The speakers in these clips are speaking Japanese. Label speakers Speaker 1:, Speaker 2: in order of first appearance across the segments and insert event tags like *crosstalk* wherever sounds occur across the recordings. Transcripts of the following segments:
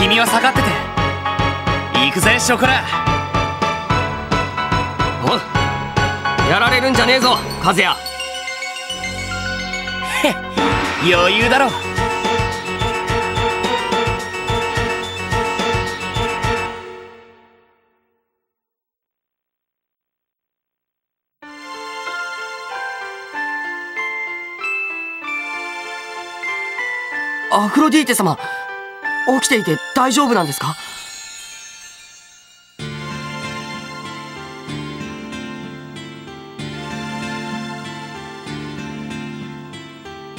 Speaker 1: 君は下がってて。行くぜショコラ。
Speaker 2: おやられるんじゃねえぞ和也。
Speaker 1: 余裕だろ。
Speaker 2: アフロディーテ様起きていて大丈夫なんですか？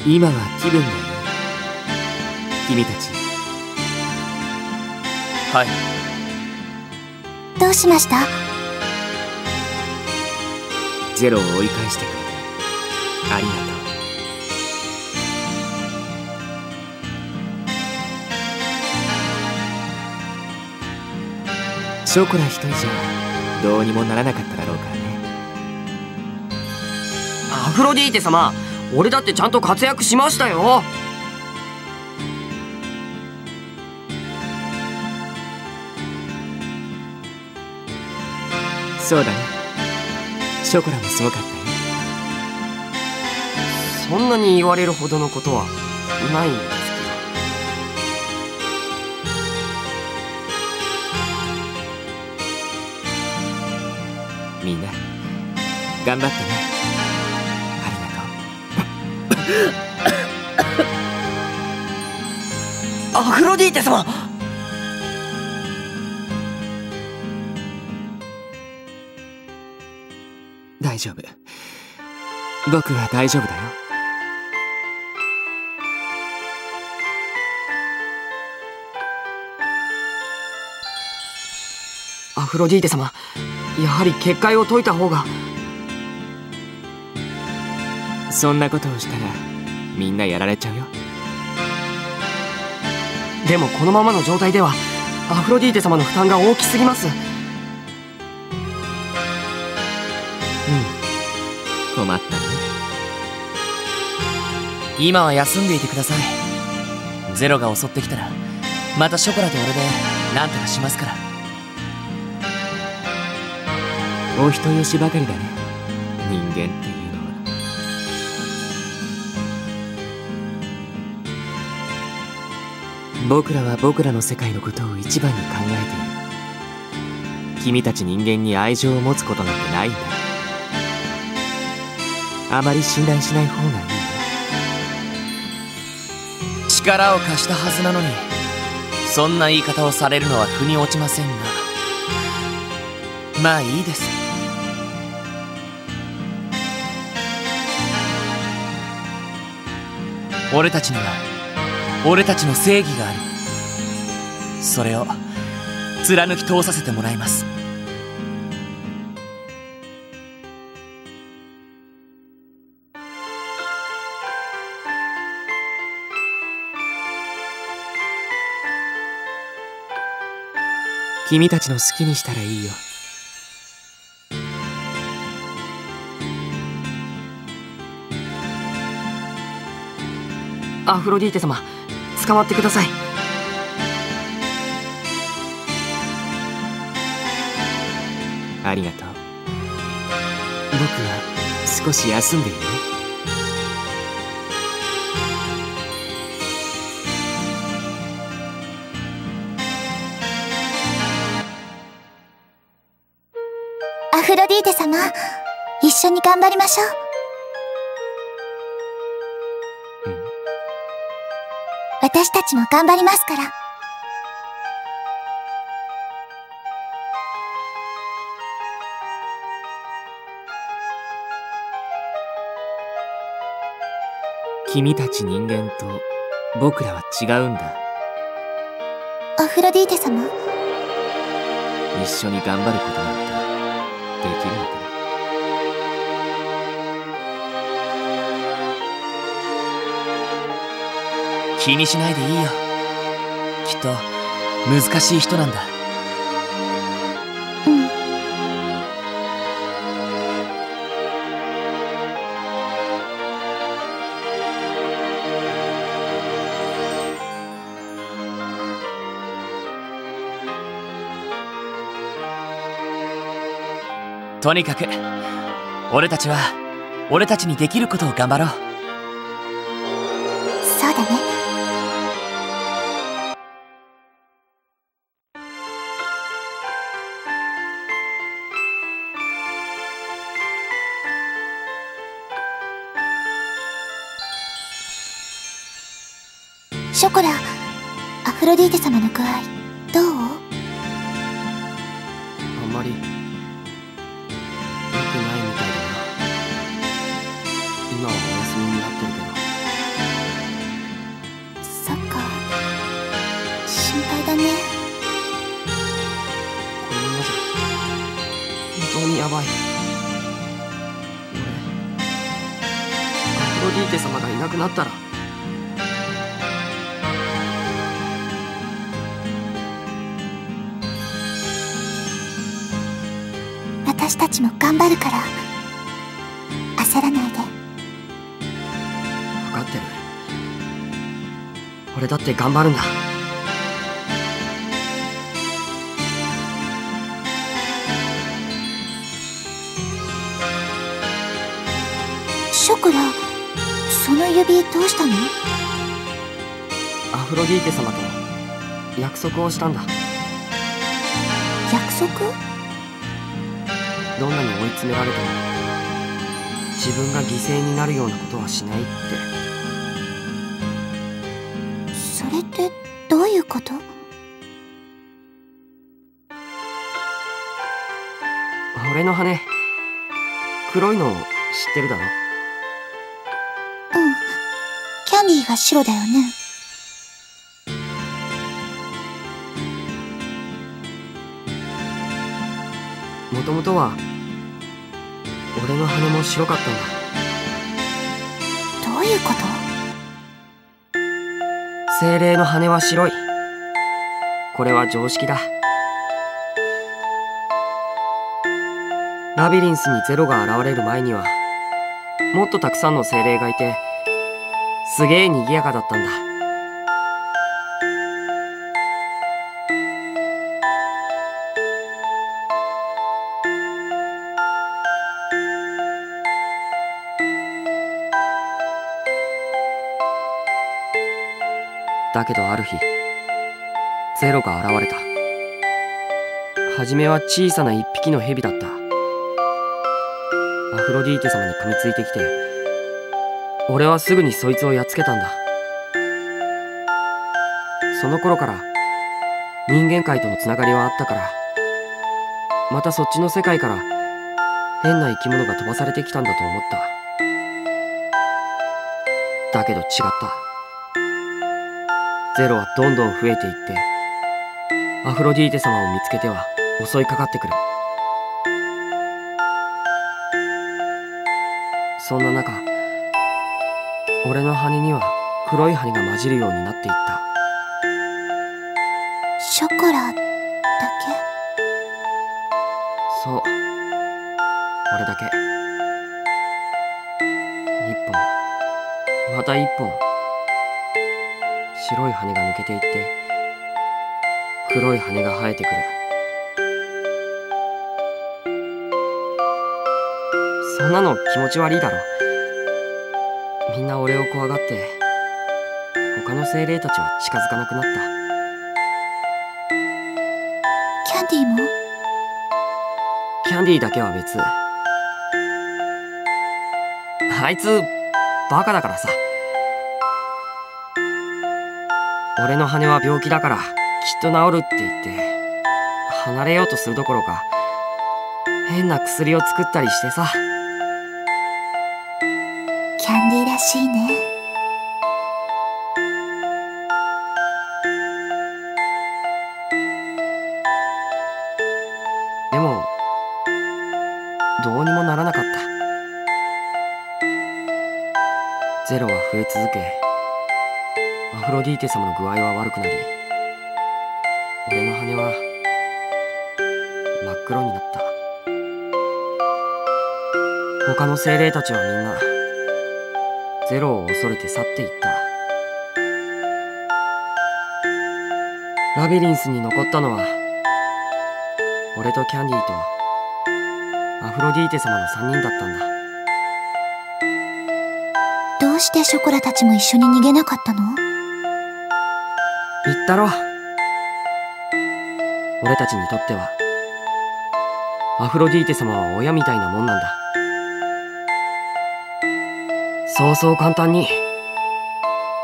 Speaker 3: 今は気分がいい君たち。
Speaker 1: はい。
Speaker 4: どうしました？
Speaker 3: ゼロを追い返してくれてありがとうショコラ一人じゃどうにもならなかっただろうからね。
Speaker 2: アフロディーテ様俺だってちゃんと活躍しましたよ。
Speaker 3: そうだね。ショコラもすごかったよ
Speaker 2: そんなに言われるほどのことはない
Speaker 3: 頑張ってね。あ
Speaker 2: けど *coughs* アフロディーテ様。
Speaker 3: 大丈夫。僕は大丈夫だよ。
Speaker 2: アフロディーテ様。やはり結界を解いた方が
Speaker 3: そんなことをしたらみんなやられちゃうよ。
Speaker 2: でもこのままの状態ではアフロディーテ様の負担が大きすぎます。
Speaker 3: うん。困ったね。
Speaker 1: 今は休んでいてください。ゼロが襲ってきたらまたショコラと俺で何とかしますから。
Speaker 3: お人よしばかりだね。人間って僕らは僕らの世界のことを一番に考えている。君たち人間に愛情を持つことなんてないんだ。あまり信頼しない方がいい。
Speaker 1: 力を貸したはずなのにそんな言い方をされるのは腑に落ちませんが。まあいいです。俺たちには俺たちの正義がある。それを貫き通させてもらいます。
Speaker 3: 君たちの好きにしたらいいよ。
Speaker 2: アフロディーテ様捕まってください。
Speaker 3: ありがとう。僕は少し休んでいるね
Speaker 4: アフロディーテ様一緒に頑張りましょう私たちも頑張りますから。
Speaker 3: 君たち人間と僕らは違うんだ。
Speaker 4: アフロディーテ様。
Speaker 3: 一緒に頑張ることなんてできる
Speaker 1: 気にしないでいいよ。きっと難しい人なんだ。とにかく俺たちは俺たちにできることを頑張ろう。
Speaker 4: そうだね。私たちも頑張るから。焦らないで。
Speaker 2: 分かってる。俺だって頑張るんだ。
Speaker 4: ショコラその指どうしたの？
Speaker 2: アフロディーテ様と約束をしたんだ。
Speaker 4: 約束？
Speaker 2: どんなに追い詰められても自分が犠牲になるようなことはしないって。
Speaker 4: それってどういうこと？
Speaker 2: 俺の羽黒いの知ってるだろ？
Speaker 4: うん。キャンディーが白だよね。
Speaker 2: もともとは俺の羽も白かったんだ。
Speaker 4: どういうこと？
Speaker 2: 精霊の羽は白い。これは常識だ。ラビリンスにゼロが現れる前にはもっとたくさんの精霊がいてすげえ賑やかだったんだゼロが現れた。初めは小さな一匹の蛇だった。アフロディーテ様に噛みついてきて俺はすぐにそいつをやっつけたんだ。その頃から人間界とのつながりはあったからまたそっちの世界から変な生き物が飛ばされてきたんだと思った。だけど違った。ゼロはどんどん増えていってアフロディーテ様を見つけては襲いかかってくる。そんな中俺の羽には黒い羽が混じるようになっていった。
Speaker 4: ショコラだけ？
Speaker 2: そう。俺だけ。一本。また一本。白い羽が抜けていって黒い羽が生えてくる。そんなの気持ち悪いだろ。みんな俺を怖がって他の精霊たちは近づかなくなった。
Speaker 4: キャンディーも？
Speaker 2: キャンディーだけは別。あいつバカだからさ。俺の羽は病気だから。きっと治るって言って離れようとするどころか変な薬を作ったりしてさ。
Speaker 4: キャンディーらしいね。
Speaker 2: でもどうにもならなかった。ゼロは増え続けアフロディーテ様の具合は悪くなり他の精霊たちはみんなゼロを恐れて去っていった。ラビリンスに残ったのは俺とキャンディーとアフロディーテ様の3人だったんだ。
Speaker 4: どうしてショコラたちも一緒に逃げなかったの？
Speaker 2: 言ったろ。俺たちにとってはアフロディーテ様は親みたいなもんなんだそうそう簡単に。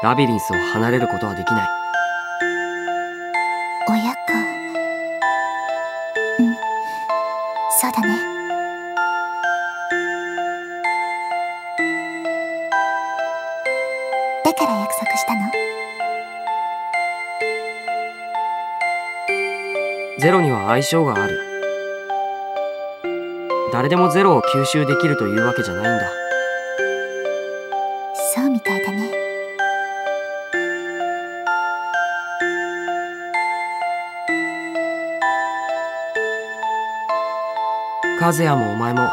Speaker 2: ラビリンスを離れることはできない。
Speaker 4: 親かうん。そうだね。だから約束したの？
Speaker 2: ゼロには相性がある。誰でもゼロを吸収できるというわけじゃないんだ和也もお前も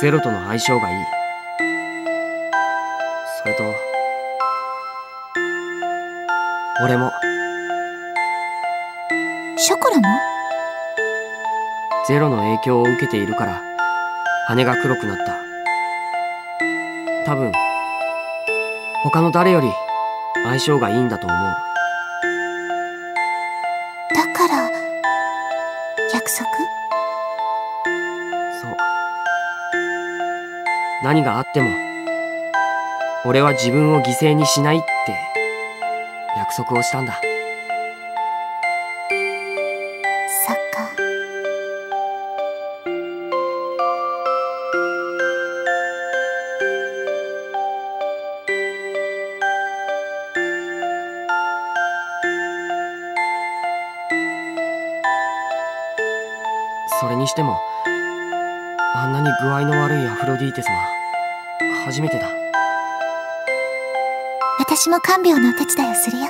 Speaker 2: ゼロとの相性がいい。それと俺も。
Speaker 4: ショコラも？
Speaker 2: ゼロの影響を受けているから羽が黒くなった。多分他の誰より相性がいいんだと思う。
Speaker 4: だから約束？
Speaker 2: 何があっても俺は自分を犠牲にしないって約束をしたんだ。
Speaker 4: そっか。
Speaker 2: それにしてもあんなに具合の悪いアフロディーテ様初めてだ。
Speaker 4: 私も看病のお手伝いをするよ。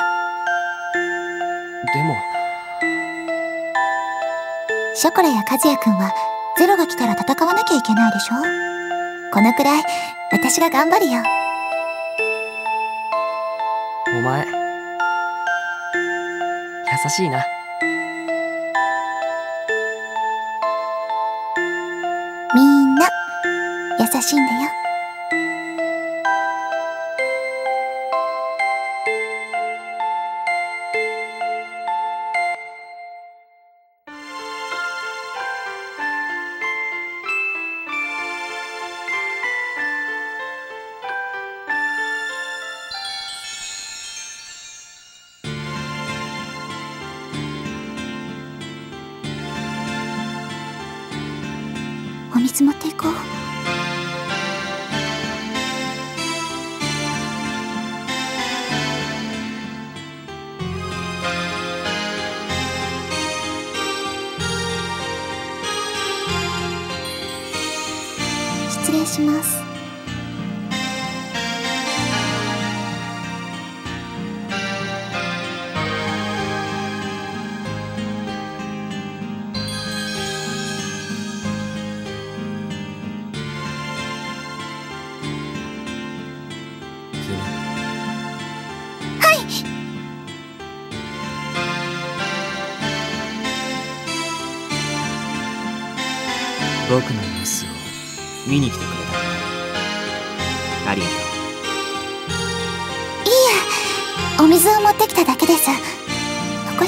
Speaker 2: でも。
Speaker 4: ショコラや和也くんはゼロが来たら戦わなきゃいけないでしょ？このくらい私が頑張るよ。
Speaker 2: お前。優しいな。
Speaker 4: みんな優しいんだよお水持っていこう。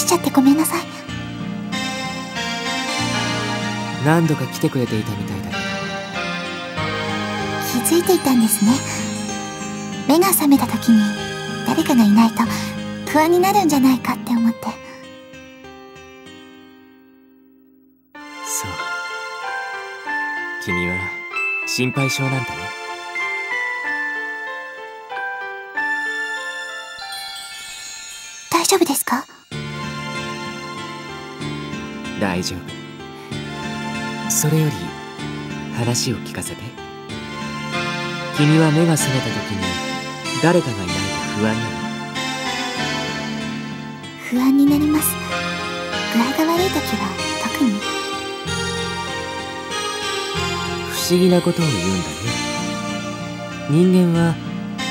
Speaker 4: しちゃってごめんなさい。
Speaker 3: 何度か来てくれていたみたいだけど
Speaker 4: 気づいていたんですね。目が覚めた時に誰かがいないと不安になるんじゃないかって思って。
Speaker 3: そう。君は心配性なんだねそれより話を聞かせて。君は目が覚めた時に誰かがいないと不安なの
Speaker 4: 不安になります。具合が悪い時は特に。
Speaker 3: 不思議なことを言うんだね。人間は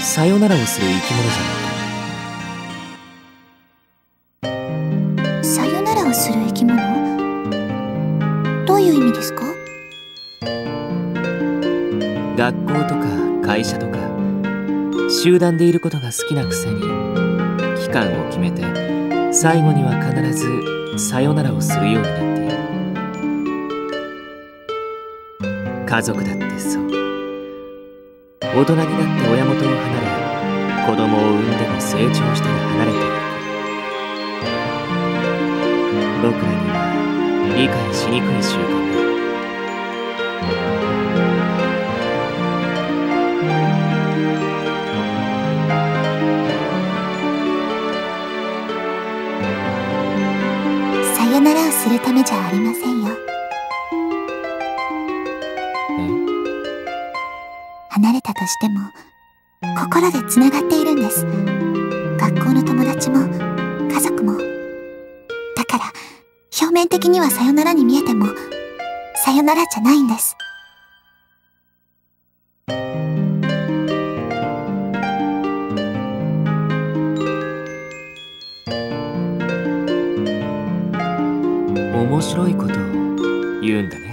Speaker 3: さよならをする生き物じゃない。か
Speaker 4: さよならをする生き物？どういう意味ですか？
Speaker 3: 学校とか会社とか集団でいることが好きなくせに期間を決めて最後には必ずさよならをするようになっている。家族だってそう。大人になって親元を離れ子供を産んでも成長して離れていく僕ら理解しにくい習慣だ
Speaker 4: さよならをするためじゃありません。表面的にはさよならに見えてもさよならじゃないんです。
Speaker 3: 面白いことを言うんだね。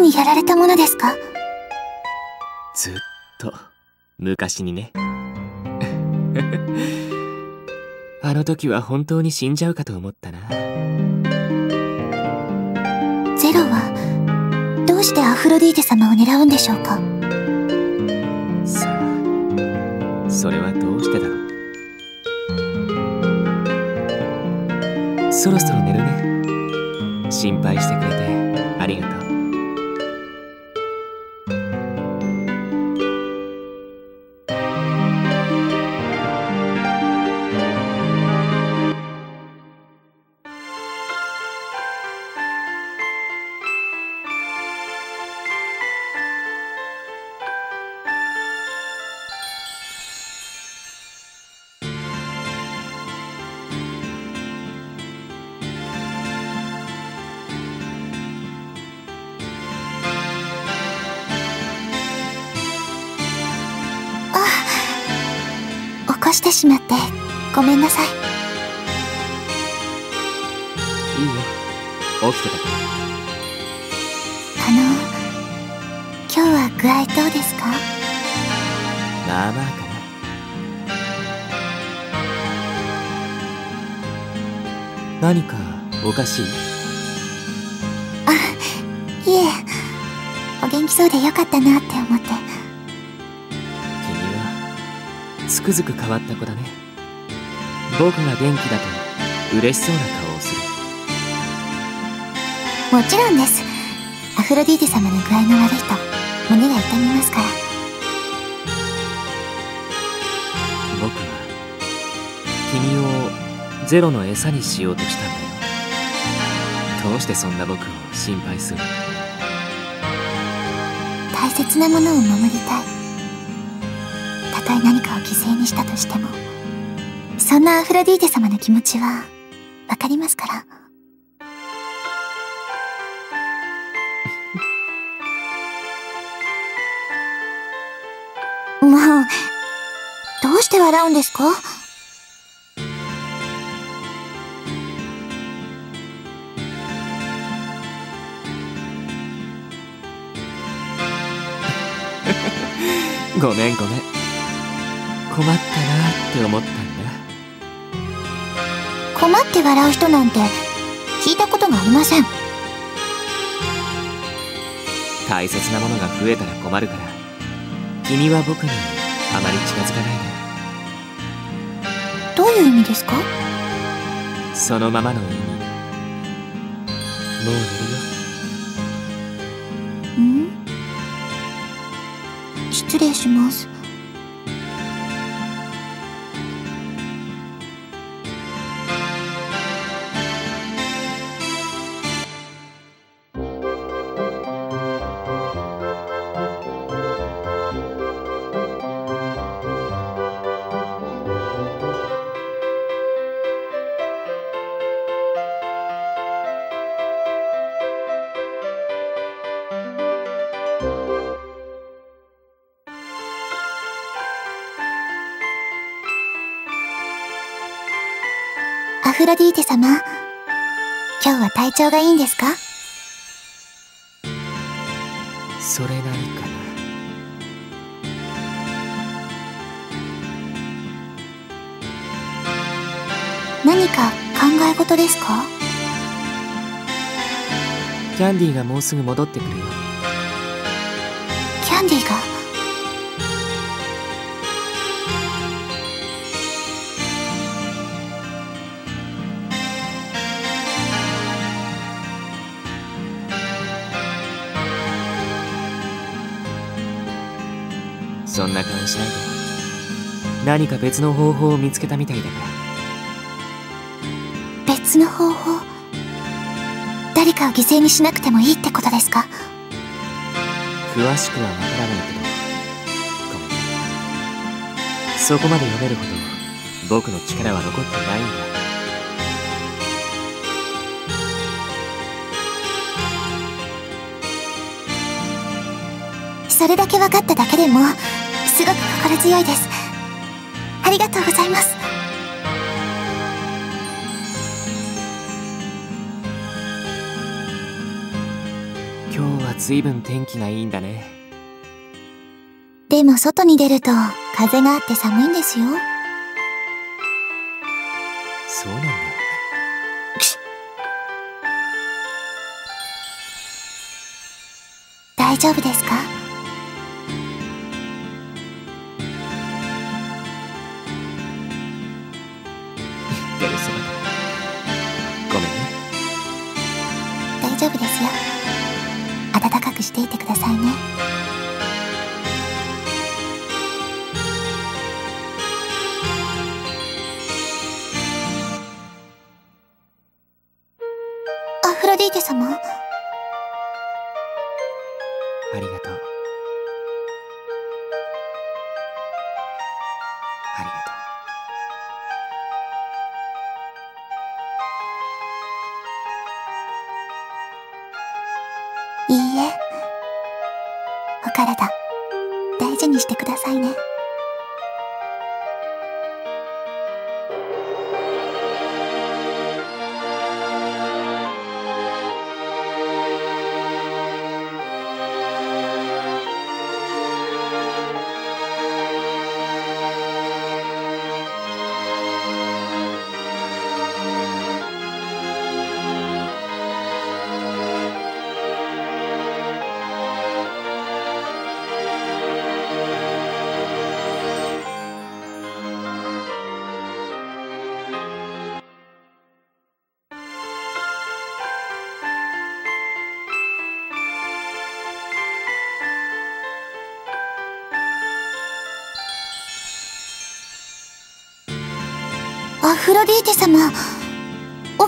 Speaker 4: にやられたものですか？
Speaker 3: ずっと。昔にね。*laughs* あの時は本当に死んじゃうかと思ったな。
Speaker 4: ゼロはどうしてアフロディーテ様を狙うんでしょうか？
Speaker 3: さあそれはどうしてだろう？そろそろ寝るね。心配してくれてありがとう
Speaker 4: ごめんなさい。
Speaker 3: いいよ。起きてたから。
Speaker 4: あの今日は具合どうですか？
Speaker 3: まあまあかな。何かおかしい？
Speaker 4: いえ。お元気そうでよかったなって思って。
Speaker 3: 君はつくづく変わった子だね僕が元気だと嬉しそうな顔をする。
Speaker 4: もちろんです。アフロディーテ様の具合の悪いと胸が痛みますから。
Speaker 3: 僕は君をゼロの餌にしようとしたんだよ。どうしてそんな僕を心配する？
Speaker 4: 大切なものを守りたい。たとえ何かを犠牲にしたとしてもそんなアフロディーテ様の気持ちはわかりますから。もうどうして笑うんですか？*laughs*
Speaker 3: ごめんごめん。困ったなって思った。
Speaker 4: 困って笑う人なんて聞いたことがありません。
Speaker 3: 大切なものが増えたら困るから君は僕にあまり近づかないで。
Speaker 4: どういう意味ですか？
Speaker 3: そのままの意味。もう寝るよ。
Speaker 4: ん？失礼しますディーテ様。今日は体調がいいんですか？
Speaker 3: それなりかな。
Speaker 4: 何か考え事ですか？
Speaker 3: キャンディーがもうすぐ戻ってくるよ。
Speaker 4: キャンディーが？
Speaker 3: そんな顔しないで。何か別の方法を見つけたみたいだから。
Speaker 4: 別の方法？誰かを犠牲にしなくてもいいってことですか？
Speaker 3: 詳しくはわからないけど。そこまで読めるほど僕の力は残ってないんだ。
Speaker 4: それだけ分かっただけでもすごく心強いです。ありがとうございます。
Speaker 3: 今日は随分天気がいいんだね。
Speaker 4: でも外に出ると風があって寒いんですよ。
Speaker 3: そうなんだ。
Speaker 4: 大丈夫ですか？いいえ。お体大事にしてくださいね。アフロディーテ様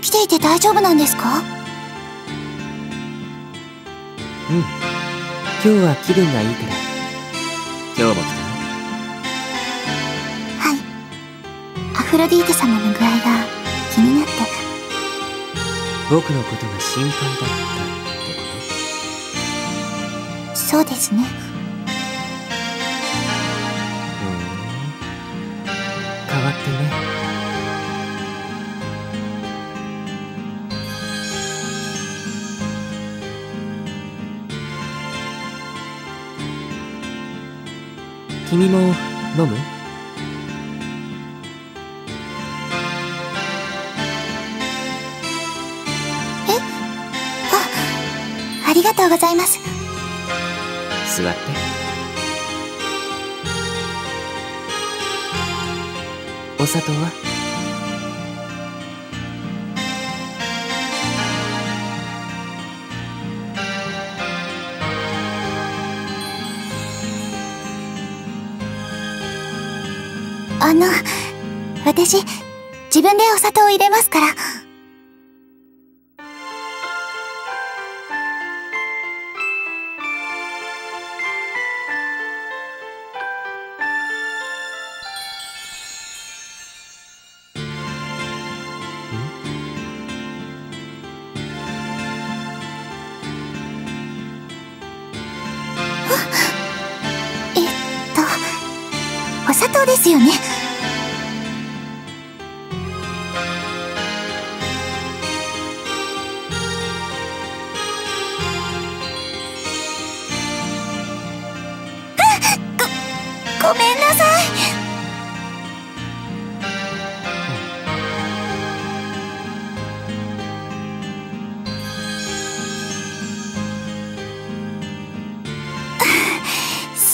Speaker 4: 起きていて大丈夫なんですか？
Speaker 3: うん。今日は気分がいいから。今日も来たの
Speaker 4: はい。アフロディーテ様の具合が気になって。
Speaker 3: 僕のことが心配だったってこ
Speaker 4: そうですね
Speaker 3: 君も飲む？
Speaker 4: ありがとうございます。
Speaker 3: 座って。お砂糖は？
Speaker 4: あの私自分でお砂糖を入れますから。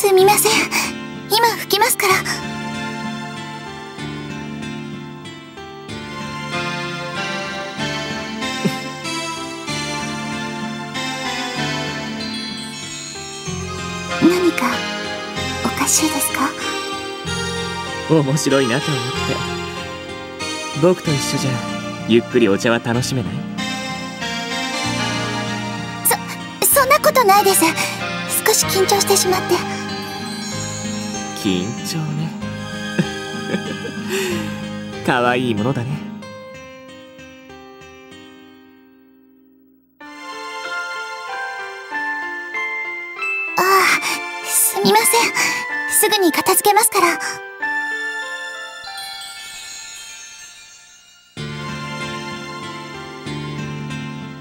Speaker 4: すみません。今拭きますから。何かおかしいですか？
Speaker 3: 面白いなと思って。僕と一緒じゃゆっくりお茶は楽しめない？
Speaker 4: そんなことないです。少し緊張してしまって
Speaker 3: 緊張ね。*laughs* 可愛いものだね。
Speaker 4: ああすみません。すぐに片付けますから。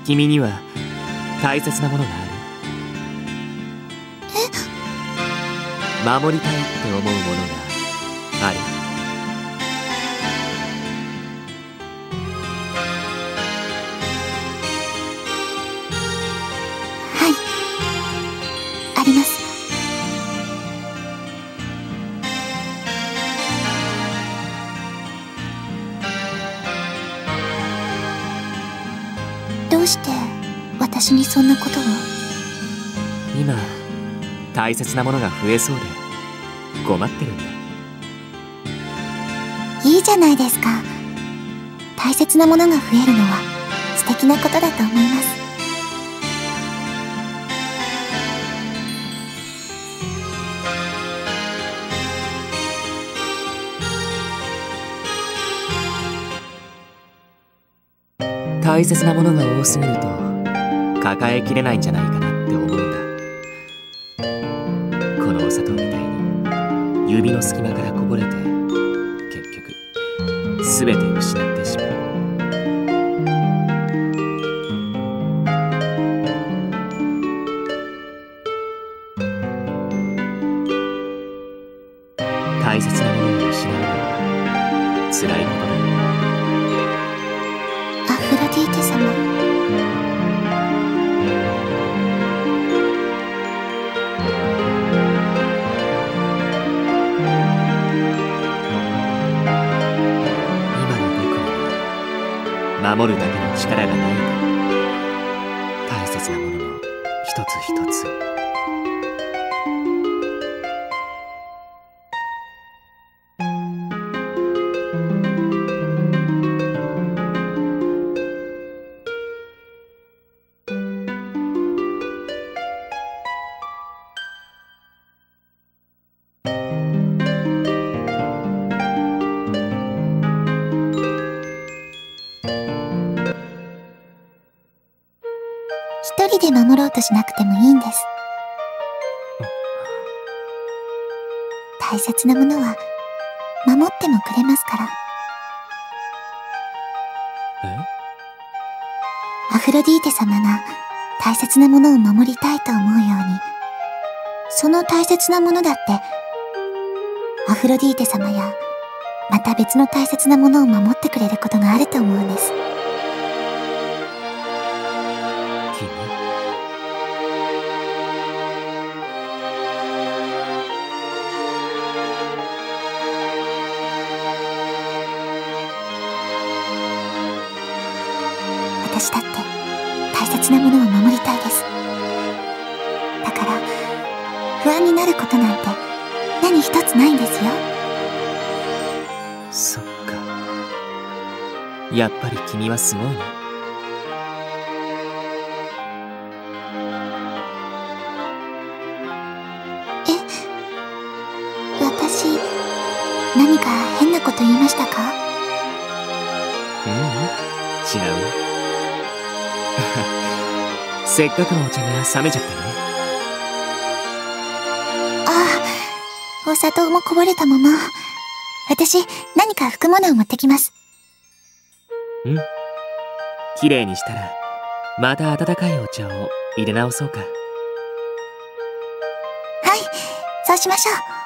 Speaker 3: 君には大切なものがある守りたいって思うものがある。大切なものが増えそうで困ってるんだ。
Speaker 4: いいじゃないですか。大切なものが増えるのは素敵なことだと思います。
Speaker 3: 大切なものが多すぎると抱えきれないんじゃないかな指の隙間からこぼれて結局全て失って守
Speaker 4: ろうとしなくてもいいんです。大切なものは守ってもくれますから。
Speaker 3: え？
Speaker 4: アフロディーテ様が大切なものを守りたいと思うように。その大切なものだってアフロディーテ様やまた別の大切なものを守ってくれることがあると思うんです私だって大切なものを守りたいです。だから不安になることなんて何一つないんですよ。
Speaker 3: そっか。やっぱり君はすごいね。せっかくのお茶が冷めちゃったね。
Speaker 4: ああお砂糖もこぼれたまま。私何か拭くものを持ってきます。
Speaker 3: うん。綺麗にしたらまた温かいお茶を入れ直そうか。
Speaker 4: はいそうしましょう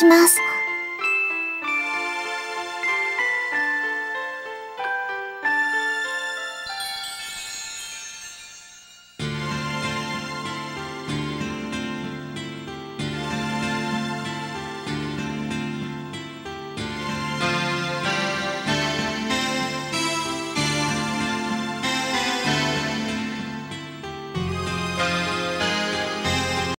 Speaker 4: します。